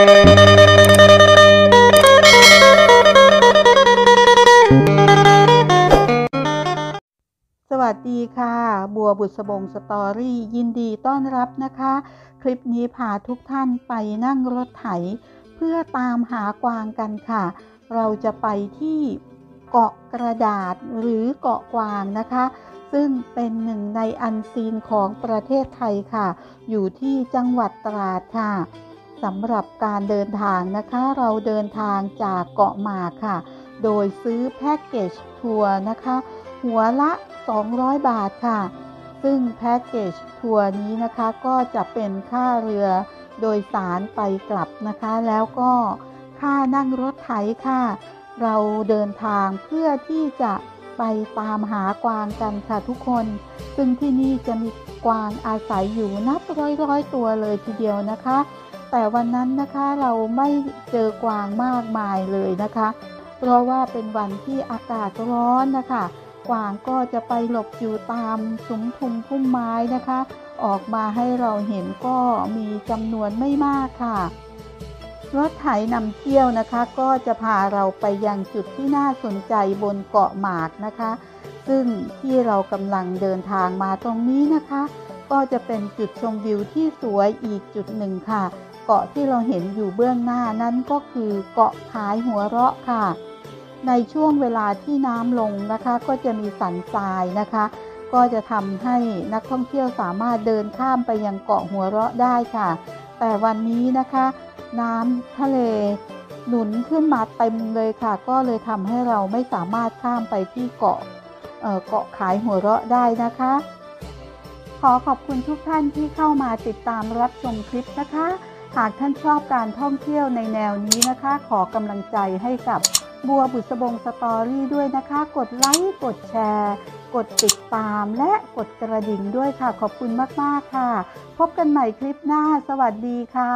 สวัสดีค่ะ บัวบุษบงสตอรี่ ยินดีต้อนรับนะคะ คลิปนี้พาทุกท่านไปนั่งรถไถ เพื่อตามหากวางกันค่ะ เราจะไปที่เกาะกระดาษหรือเกาะกวางนะคะ ซึ่งเป็นหนึ่งในอันซีนของประเทศไทยค่ะ อยู่ที่จังหวัดตราดค่ะ สำหรับการเดินทางนะคะเราเดินทางจากเกาะหมากค่ะ โดยซื้อแพ็กเกจทัวร์นะคะ หัวละ 200 บาทค่ะ ซึ่งแพ็กเกจทัวร์นี้นะคะก็จะเป็นค่าเรือโดยสารไปกลับนะคะ แล้วก็ค่านั่งรถไถค่ะ เราเดินทางเพื่อที่จะไปตามหากวางกันค่ะทุกคน ซึ่งที่นี่จะมีกวางอาศัยอยู่นับร้อยร้อยๆตัวเลยทีเดียวนะคะ แต่วันนั้นนะคะเราไม่เจอกวางมากมายเลยนะคะ เพราะว่าเป็นวันที่อากาศร้อนนะคะ กวางก็จะไปหลบอยู่ตามสุมทุมพุ่มไม้นะคะ ออกมาให้เราเห็นก็มีจำนวนไม่มากค่ะรถไถนำเที่ยวนะคะก็จะพาเราไปยังจุดที่น่าสนใจบนเกาะหมากนะคะ ซึ่งที่เรากำลังเดินทางมาตรงนี้นะคะ ก็จะเป็นจุดชมวิวที่สวยอีกจุดหนึ่งค่ะ กาะที่เราเห็นอยู่เบื้องหน้านั้นก็คือเกาะขายหัวเราะค่ะ ในช่วงเวลาที่น้ำลงนะคะ ก็จะมีสันทรายนะคะ ก็จะทำให้นักท่องเที่ยวสามารถเดินข้ามไปยังเกาะหัวเราะได้ค่ะ แต่วันนี้นะคะ น้ำทะเลหนุนขึ้นมาเต็มเลยค่ะ ก็เลยทำให้เราไม่สามารถข้ามไปที่เกาะเอ่อเกาะขายหัวเราะได้นะคะ ขอขอบคุณทุกท่านที่เข้ามาติดตามรับชมคลิปนะคะ หากท่านชอบการท่องเที่ยวในแนวนี้นะคะ ขอกำลังใจให้กับบัวบุษบงสตอรี่ด้วยนะคะ กดไลค์ กดแชร์ กดติดตามและกดกระดิ่งด้วยค่ะ ขอบคุณมาก ๆ ค่ะ พบกันใหม่คลิปหน้า สวัสดีค่ะ